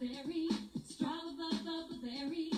berry, the berry.